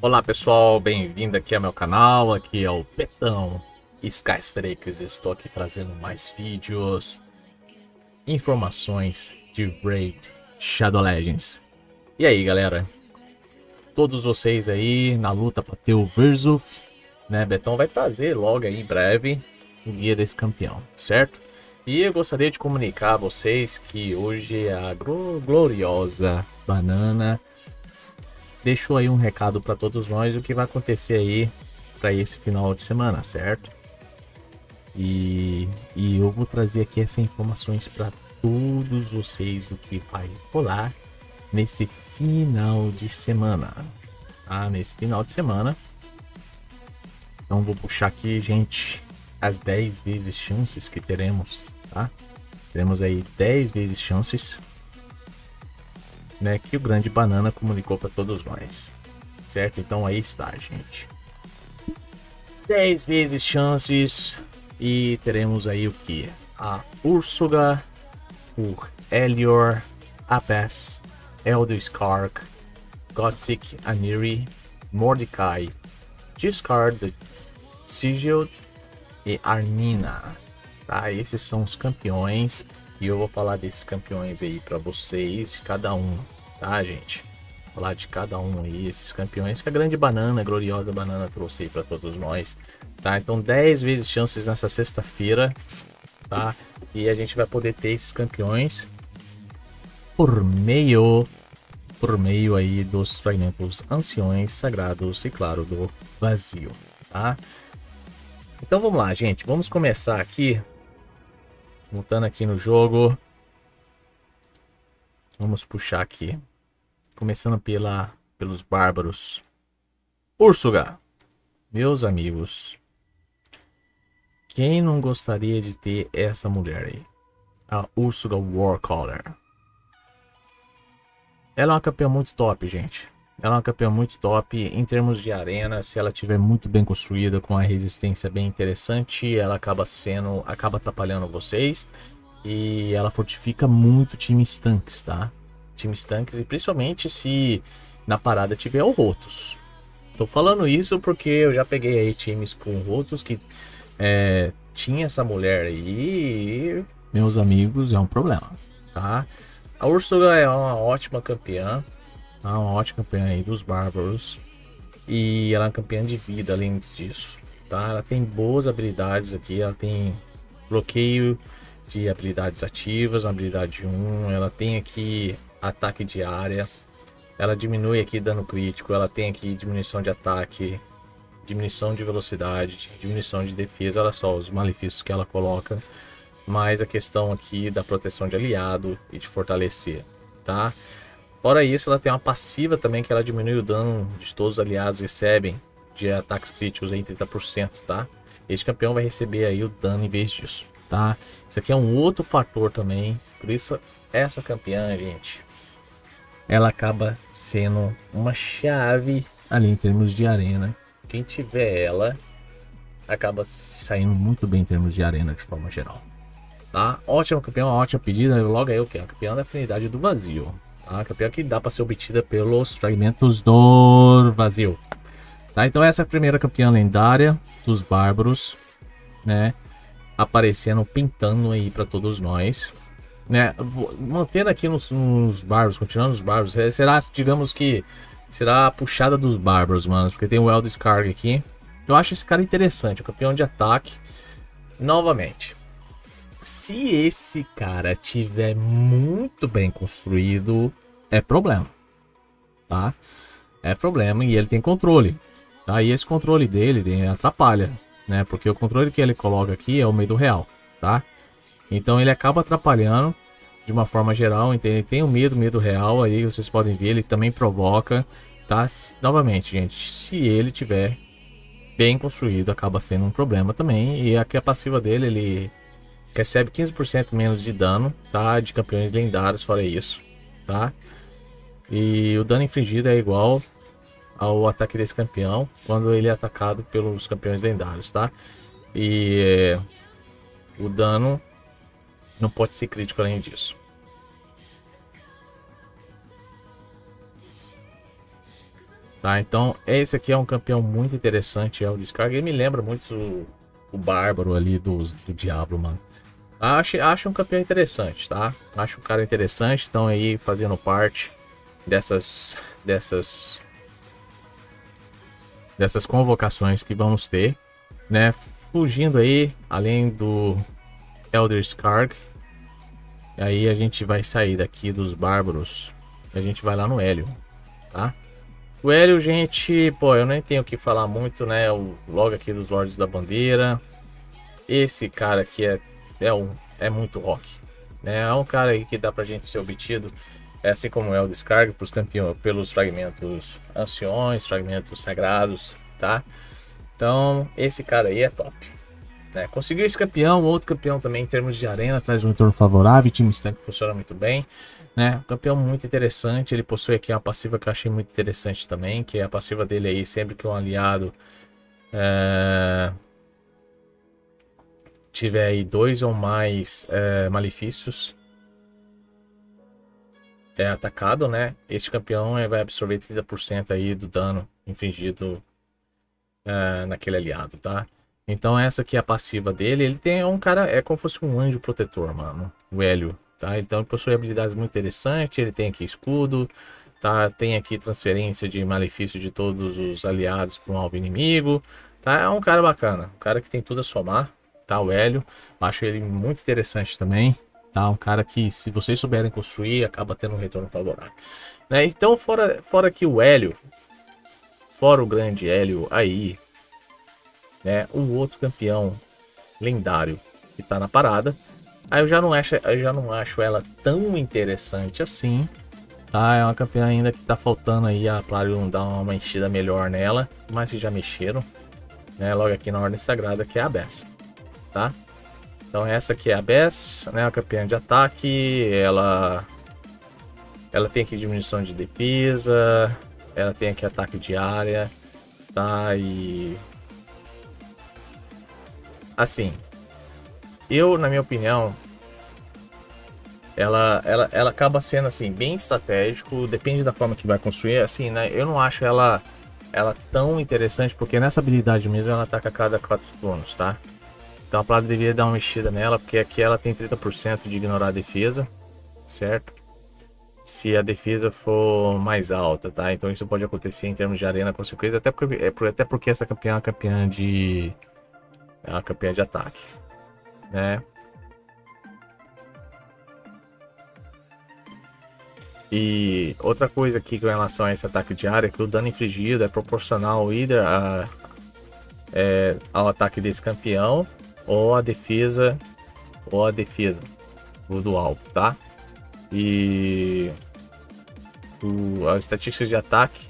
Olá pessoal, bem-vindo aqui ao meu canal, aqui é o Betão Skystrakes, estou aqui trazendo mais vídeos, informações de Raid Shadow Legends. E aí galera, todos vocês aí na luta para ter o Versuf, né, Betão? Vai trazer logo aí em breve o guia desse campeão, certo? E eu gostaria de comunicar a vocês que hoje a gloriosa Banana deixou aí um recado para todos nós o que vai acontecer aí para esse final de semana, certo? E, e eu vou trazer aqui essas informações para todos vocês do que vai rolar nesse final de semana. Ah, nesse final de semana. Então vou puxar aqui, gente, as 10 vezes chances que teremos tá? Temos aí 10 vezes chances, né, que o grande banana comunicou para todos nós, certo? Então aí está, gente. 10 vezes chances e teremos aí o que? A Úrsula, o Elior, Apes, Elder Skark, Gothic Aniri, Mordecai, Discard, Sigiled e Armina tá? Esses são os campeões e eu vou falar desses campeões aí para vocês, cada um, tá, gente? Vou falar de cada um aí, esses campeões que a grande banana, a gloriosa banana trouxe aí para todos nós, tá? Então 10 vezes chances nessa sexta-feira, tá? E a gente vai poder ter esses campeões por meio por meio aí dos fragmentos anciões sagrados e claro do vazio, tá? Então vamos lá, gente, vamos começar aqui Voltando aqui no jogo. Vamos puxar aqui. Começando pela, pelos bárbaros. Úrsuga. Meus amigos. Quem não gostaria de ter essa mulher aí? A Úrsuga Warcaller. Ela é uma campeã muito top, gente. Ela é uma campeã muito top em termos de arena. Se ela tiver muito bem construída, com a resistência bem interessante, ela acaba sendo, acaba atrapalhando vocês. E ela fortifica muito times tanques, tá? Times tanques e principalmente se na parada tiver o Rotos. Tô falando isso porque eu já peguei aí times com Rotos que é, tinha essa mulher aí. E, meus amigos, é um problema, tá? A Ursula é uma ótima campeã. Uma ótima campeã aí dos Bárbaros. E ela é uma campeã de vida além disso. Tá? Ela tem boas habilidades aqui. Ela tem bloqueio de habilidades ativas, uma habilidade 1. Ela tem aqui ataque de área. Ela diminui aqui dano crítico. Ela tem aqui diminuição de ataque, diminuição de velocidade, diminuição de defesa. Olha só os malefícios que ela coloca. Mais a questão aqui da proteção de aliado e de fortalecer, tá? Fora isso, ela tem uma passiva também que ela diminui o dano de todos os aliados recebem de ataques críticos em 30%, tá? Este campeão vai receber aí o dano em vez disso, tá? Isso aqui é um outro fator também, por isso essa campeã, gente, ela acaba sendo uma chave ali em termos de arena. Quem tiver ela acaba saindo muito bem em termos de arena de forma geral. Tá? Ótima campeão, ótima pedida. Logo aí o que? A campeã da afinidade do vazio. A campeã que dá para ser obtida pelos fragmentos do vazio. Tá, então essa é a primeira campeã lendária dos bárbaros, né? Aparecendo, pintando aí para todos nós. Né? Mantendo aqui nos, nos bárbaros, continuando os bárbaros, é, será, digamos que, será a puxada dos bárbaros, mano. Porque tem o Eldescarg aqui. Eu acho esse cara interessante, o campeão de ataque. Novamente, se esse cara tiver muito bem construído, é problema, tá? É problema e ele tem controle, tá? E esse controle dele atrapalha, né? Porque o controle que ele coloca aqui é o medo real, tá? Então ele acaba atrapalhando de uma forma geral, entende? Tem o medo, medo real aí, vocês podem ver, ele também provoca, tá? Novamente, gente, se ele tiver bem construído, acaba sendo um problema também. E aqui a passiva dele, ele recebe 15% menos de dano, tá? De campeões lendários, fora isso, tá? E o dano infligido é igual ao ataque desse campeão quando ele é atacado pelos campeões lendários, tá? E é, o dano não pode ser crítico além disso. Tá, então esse aqui é um campeão muito interessante, é o Descarga. Ele me lembra muito o, o Bárbaro ali do, do Diablo, mano. Acho, acho um campeão interessante, tá? Acho um cara interessante, então aí fazendo parte dessas dessas dessas convocações que vamos ter, né? Fugindo aí, além do Elder Skarg, aí a gente vai sair daqui dos bárbaros, a gente vai lá no Hélio, tá? O Hélio, gente, pô, eu nem tenho o que falar muito, né? O logo aqui dos Lords da Bandeira. Esse cara aqui é, é, um, é muito rock. Né? É um cara aí que dá pra gente ser obtido, é assim como é o descarga pros campeões, pelos fragmentos anciões, fragmentos sagrados, tá? Então, esse cara aí é top. Né? Conseguiu esse campeão, outro campeão também em termos de arena, traz um retorno favorável, time stand funciona muito bem. Né? Um campeão muito interessante, ele possui aqui uma passiva que eu achei muito interessante também, que é a passiva dele aí, sempre que um aliado é... tiver aí dois ou mais é, malefícios é atacado, né? Este campeão vai absorver 30% aí do dano infligido é, naquele aliado, tá? Então essa aqui é a passiva dele. Ele tem um cara, é como se fosse um anjo protetor, mano. O Hélio. Tá? Então ele possui habilidades muito interessantes, ele tem aqui escudo, tá? tem aqui transferência de malefício de todos os aliados para um alvo inimigo. Tá? É um cara bacana, um cara que tem tudo a somar, tá? o Hélio. Acho ele muito interessante também. Tá? Um cara que, se vocês souberem construir, acaba tendo um retorno favorável. Né? Então, fora, fora que o Hélio, fora o grande Hélio aí, né? o outro campeão lendário que está na parada Aí eu já não acho, eu já não acho ela tão interessante assim. Tá, é uma campeã ainda que tá faltando aí a Plarium dar uma enchida melhor nela, mas se já mexeram, né? Logo aqui na ordem sagrada que é a Bess, tá? Então essa aqui é a Bess, né? A campeã de ataque, ela ela tem aqui diminuição de defesa, ela tem aqui ataque de área, tá? E assim, eu, na minha opinião, ela, ela, ela acaba sendo assim bem estratégico, depende da forma que vai construir. Assim, né? Eu não acho ela ela tão interessante porque nessa habilidade mesmo ela ataca a cada 4 turnos, tá? Então a Plata deveria dar uma mexida nela, porque aqui ela tem 30% de ignorar a defesa, certo? Se a defesa for mais alta, tá? Então isso pode acontecer em termos de arena com certeza, até porque, é, até porque essa campeã é uma campeã de. É uma campeã de ataque né? E outra coisa aqui com relação a esse ataque de área é que o dano infligido é proporcional either a, é, ao ataque desse campeão ou a defesa ou a defesa do alvo, tá? E o, as estatísticas de ataque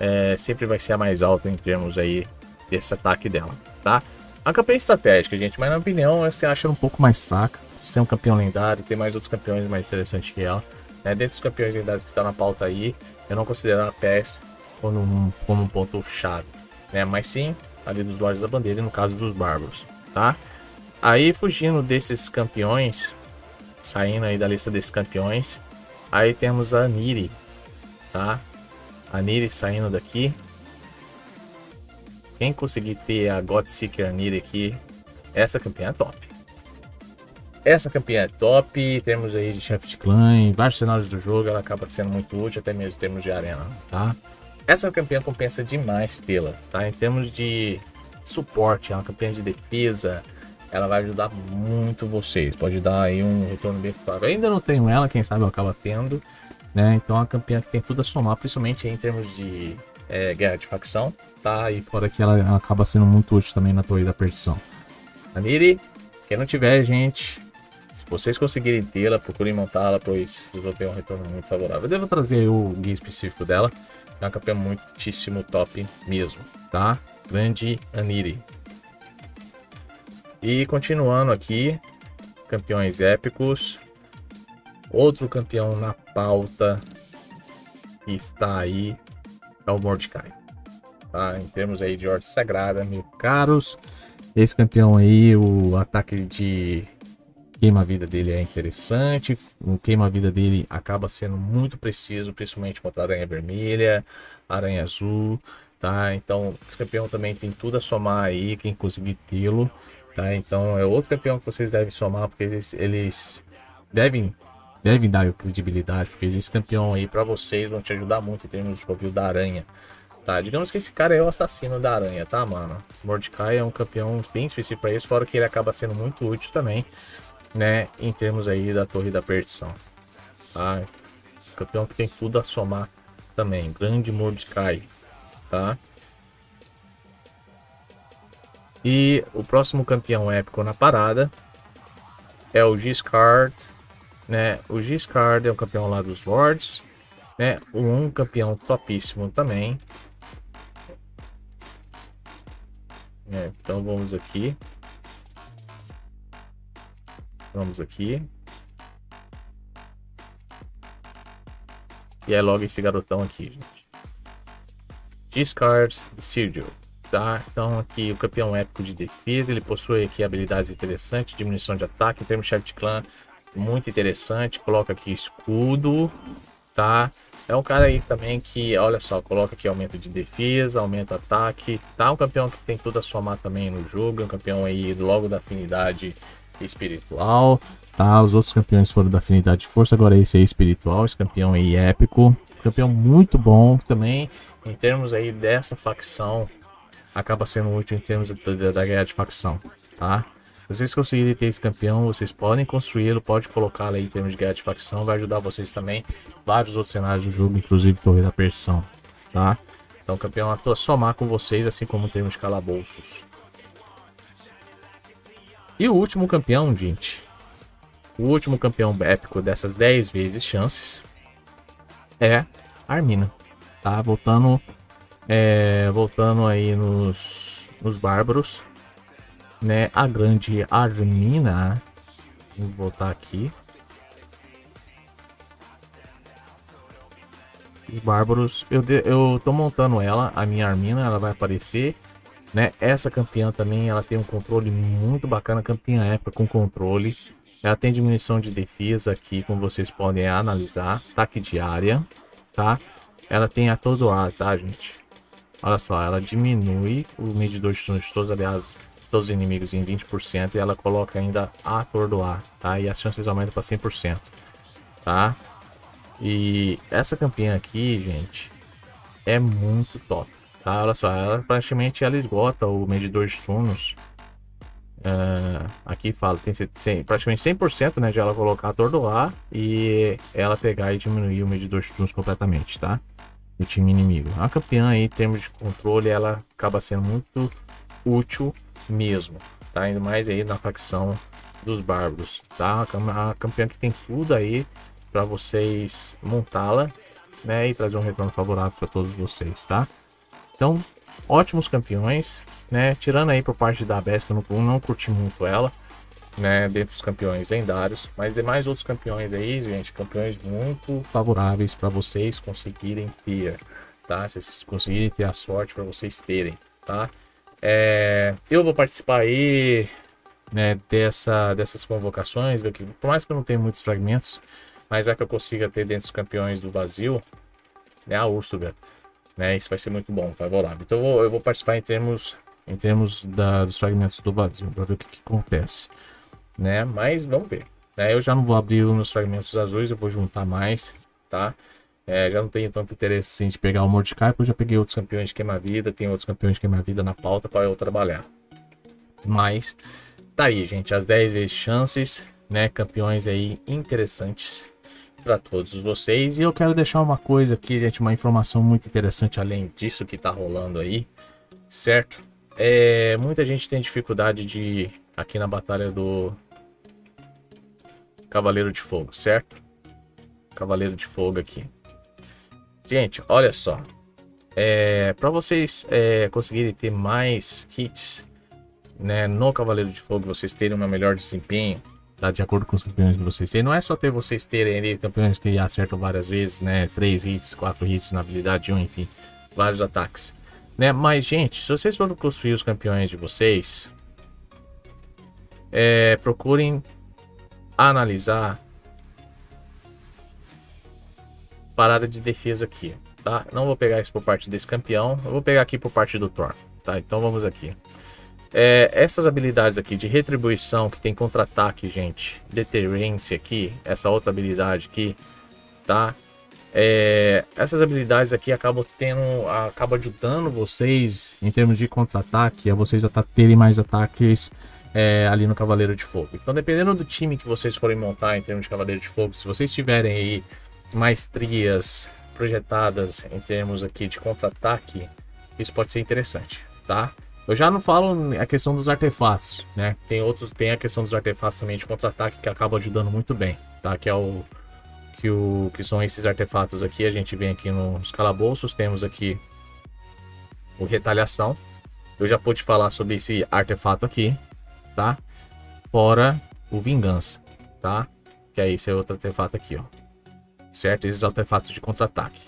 é, sempre vai ser a mais alta em termos aí desse ataque dela, tá? A campanha estratégica, gente, mas na minha opinião, você acha um pouco mais fraca. Ser um campeão lendário, tem mais outros campeões mais interessantes que ela. Né? Dentre os campeões lendários que estão tá na pauta aí, eu não considero a PS como um, como um ponto chave, né? Mas sim ali dos Lords da Bandeira no caso dos Bárbaros, tá? Aí fugindo desses campeões, saindo aí da lista desses campeões, aí temos a Niri, tá? A Niri saindo daqui, quem conseguir ter a God Seeker Nira aqui, essa campeã é top. Essa campeã é top, temos aí de chefe de clã, em vários cenários do jogo, ela acaba sendo muito útil, até mesmo em termos de arena, tá? Essa campeã compensa demais tê-la, tá? Em termos de suporte, é uma campeã de defesa, ela vai ajudar muito vocês, pode dar aí um retorno bem fácil. ainda não tenho ela, quem sabe eu acaba tendo, né? Então é uma campeã que tem tudo a somar, principalmente em termos de é, guerra de facção, tá? E fora que ela, ela acaba sendo muito útil também na torre da perdição. A Miri, quem não tiver, gente, se vocês conseguirem tê-la, procurem montá-la, pois vocês vão ter um retorno muito favorável. Eu devo trazer o guia específico dela, é uma campeã muitíssimo top mesmo, tá? Grande Aniri. E continuando aqui, campeões épicos. Outro campeão na pauta que está aí é o Mordecai. Tá? Em termos aí de ordem sagrada, meus caros. Esse campeão aí, o ataque de queima-vida dele é interessante, o queima-vida dele acaba sendo muito preciso, principalmente contra a aranha vermelha, aranha azul, tá? Então, esse campeão também tem tudo a somar aí, quem conseguir tê-lo, tá? Então, é outro campeão que vocês devem somar, porque eles, eles devem devem dar credibilidade, porque esse campeão aí para vocês vão te ajudar muito em termos de review da aranha, tá? Digamos que esse cara é o assassino da aranha, tá, mano? Mordecai é um campeão bem específico para isso, fora que ele acaba sendo muito útil também, né, em termos aí da Torre da Perdição. Tá? Campeão que tem tudo a somar também, grande Mordecai, tá? E o próximo campeão épico na parada é o Giscard, né? O Giscard é um campeão lá dos Lords, né? Um campeão topíssimo também. É, então vamos aqui. Vamos aqui. E é logo esse garotão aqui, gente. Discard Sigil. Tá? Então aqui o campeão épico de defesa, ele possui aqui habilidades interessantes, diminuição de ataque, em termos de de clã, muito interessante. Coloca aqui escudo, tá? É um cara aí também que, olha só, coloca aqui aumento de defesa, aumenta ataque, tá? Um campeão que tem tudo a somar também no jogo, é um campeão aí logo da afinidade espiritual, tá? Os outros campeões foram da afinidade de força, agora esse é espiritual, esse campeão aí épico. Campeão muito bom também, em termos aí dessa facção, acaba sendo útil em termos da, da guerra de facção, tá? Se vocês conseguirem ter esse campeão, vocês podem construí-lo, pode colocá-lo aí em termos de guerra de facção, vai ajudar vocês também. Vários outros cenários do jogo, inclusive Torre da Perdição, tá? Então campeão atua somar com vocês, assim como em termos de calabouços. E o último campeão, gente. O último campeão épico dessas 10 vezes chances é Armina. Tá? Voltando, é, voltando aí nos, nos bárbaros. Né? A grande Armina. Vou voltar aqui. Os bárbaros. Eu, eu tô montando ela, a minha Armina. Ela vai aparecer né? Essa campeã também, ela tem um controle muito bacana, campeã épica com controle. Ela tem diminuição de defesa aqui, como vocês podem analisar, ataque de área, tá? Ela tem atordoar, tá, gente? Olha só, ela diminui o medidor de turnos de todos, aliás, todos os inimigos em 20% e ela coloca ainda atordoar, tá? E as chances aumentam para 100%, tá? E essa campeã aqui, gente, é muito top. Tá, olha só, ela praticamente ela esgota o medidor de turnos. Uh, aqui fala, tem 100, praticamente 100% né, de ela colocar atordoar e ela pegar e diminuir o medidor de turnos completamente, tá? Do time inimigo. A campeã aí, em termos de controle, ela acaba sendo muito útil mesmo, tá? Indo mais aí na facção dos bárbaros, tá? A campeã que tem tudo aí para vocês montá-la, né? E trazer um retorno favorável para todos vocês, tá? Então, ótimos campeões, né? Tirando aí por parte da Bes, que eu não, não curti muito ela, né? Dentre os campeões lendários. Mas demais outros campeões aí, gente, campeões muito favoráveis para vocês conseguirem ter, tá? Se vocês conseguirem ter a sorte para vocês terem, tá? É, eu vou participar aí né, dessa, dessas convocações, por mais que eu não tenha muitos fragmentos, mas é que eu consiga ter dentro dos campeões do Brasil, né, a Úrsula né? Isso vai ser muito bom, favorável. Então eu vou, eu vou participar em termos, em termos da, dos fragmentos do vazio, para ver o que, que, acontece, né? Mas vamos ver. Né? Eu já não vou abrir nos fragmentos azuis, eu vou juntar mais, tá? É, já não tenho tanto interesse assim de pegar o Mordecai, porque eu já peguei outros campeões de queima-vida, tem outros campeões de queima-vida na pauta para eu trabalhar. Mas tá aí, gente, as 10 vezes chances, né? Campeões aí interessantes para todos vocês. E eu quero deixar uma coisa aqui, gente, uma informação muito interessante além disso que tá rolando aí, certo? É, muita gente tem dificuldade de aqui na batalha do Cavaleiro de Fogo, certo? Cavaleiro de Fogo aqui. Gente, olha só. É, para vocês é, conseguirem ter mais hits né, no Cavaleiro de Fogo, vocês terem um melhor desempenho, tá? De acordo com os campeões de vocês. E não é só ter vocês terem ali campeões que acertam várias vezes, né? Três hits, quatro hits na habilidade 1, enfim, vários ataques. Né? Mas, gente, se vocês forem construir os campeões de vocês, é, procurem analisar parada de defesa aqui, tá? Não vou pegar isso por parte desse campeão, eu vou pegar aqui por parte do Thor, tá? Então vamos aqui. É, essas habilidades aqui de retribuição, que tem contra-ataque, gente, deterrência aqui, essa outra habilidade aqui, tá? É, essas habilidades aqui acabam tendo, acabam ajudando vocês em termos de contra-ataque, a vocês a terem mais ataques é, ali no Cavaleiro de Fogo. Então, dependendo do time que vocês forem montar em termos de Cavaleiro de Fogo, se vocês tiverem aí maestrias projetadas em termos aqui de contra-ataque, isso pode ser interessante, tá? Eu já não falo a questão dos artefatos, né? Tem outros, tem a questão dos artefatos também de contra-ataque que acaba ajudando muito bem, tá? Que é o que o que são esses artefatos aqui, a gente vem aqui nos calabouços, temos aqui o retaliação. Eu já pude falar sobre esse artefato aqui, tá? Fora o vingança, tá? Que é esse outro artefato aqui, ó. Certo? Esses artefatos de contra-ataque.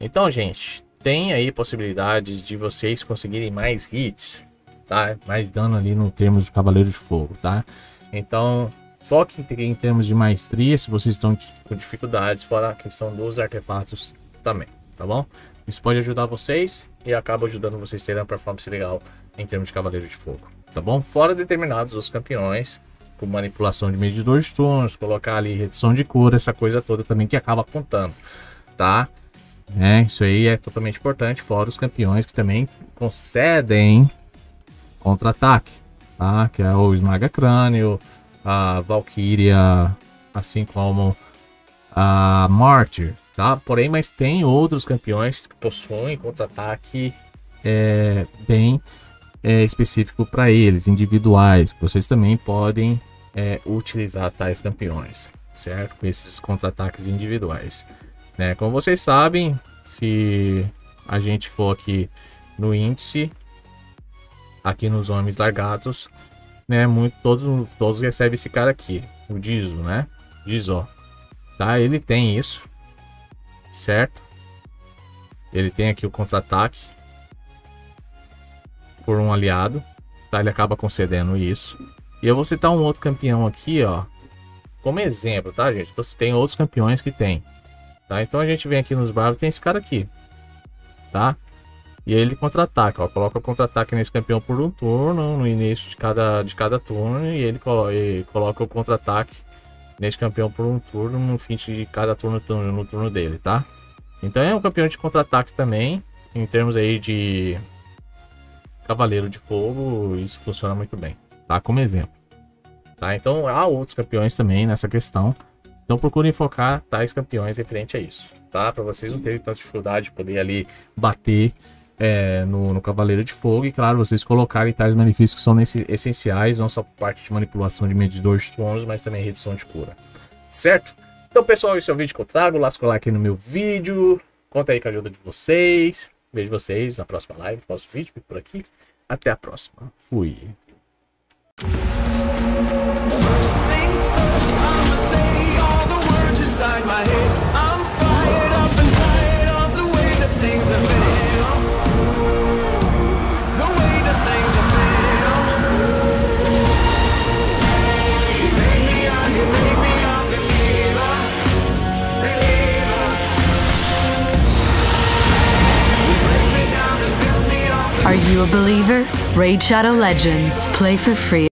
Então, gente, tem aí possibilidades de vocês conseguirem mais hits, tá? Mais dano ali no termos de Cavaleiro de Fogo, tá? Então, foque em, termos de maestria se vocês estão com dificuldades, fora a questão dos artefatos também, tá bom? Isso pode ajudar vocês e acaba ajudando vocês a terem uma performance legal em termos de Cavaleiro de Fogo, tá bom? Fora determinados os campeões, com manipulação de medidor de turnos, colocar ali redução de cura, essa coisa toda também que acaba contando, tá? É, isso aí é totalmente importante, fora os campeões que também concedem contra-ataque, tá? Que é o esmaga crânio, a Valkyria, assim como a Martyr, tá? Porém, mas tem outros campeões que possuem contra-ataque é, bem é, específico para eles, individuais, vocês também podem é, utilizar tais campeões, certo? Com esses contra-ataques individuais. Né? Como vocês sabem, se a gente for aqui no índice, aqui nos homens largados, né? Muito, todos, todos recebem esse cara aqui, o Dizo, né? Dizo, tá? Ele tem isso, certo? Ele tem aqui o contra-ataque por um aliado, tá? Ele acaba concedendo isso. E eu vou citar um outro campeão aqui, ó, como exemplo, tá, gente? Então, tem outros campeões que tem, tá? Então a gente vem aqui nos bárbaros, tem esse cara aqui, tá? E aí ele contra-ataca, ó. Coloca contra-ataque nesse campeão por um turno, no início de cada, de cada turno, e ele colo coloca o contra-ataque nesse campeão por um turno no fim de cada turno no turno dele, tá? Então é um campeão de contra-ataque também, em termos aí de Cavaleiro de Fogo, isso funciona muito bem, tá? Como exemplo. Tá? Então há outros campeões também nessa questão. Então procurem focar tais campeões referente a isso, tá? Para vocês não terem tanta dificuldade de poder ali bater é, no, no, Cavaleiro de Fogo. E claro, vocês colocarem tais benefícios que são essenciais, não só parte de manipulação de medidor de tons, mas também redução de cura. Certo? Então, pessoal, esse é o vídeo que eu trago. Lasco o like no meu vídeo. Conta aí com a ajuda de vocês. Vejo vocês na próxima live, no próximo vídeo. Fico por aqui. Até a próxima. Fui. Are you a believer? Raid Shadow Legends. Play for free.